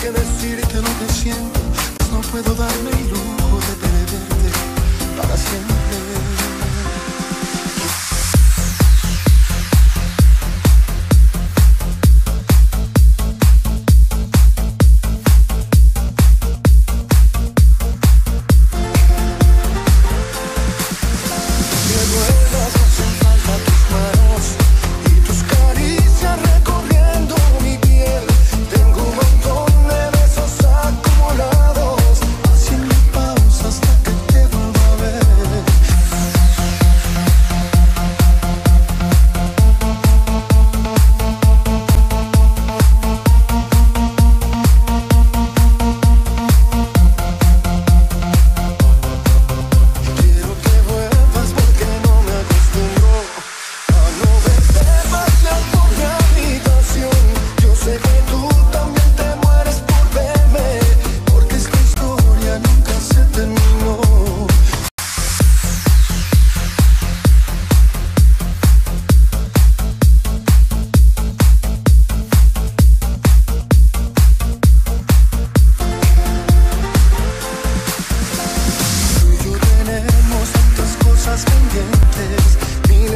que decirte lo que siento, pues no puedo darme el lujo de perderte para siempre.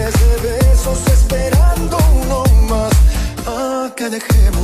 miles de besos esperando uno más a que dejemos.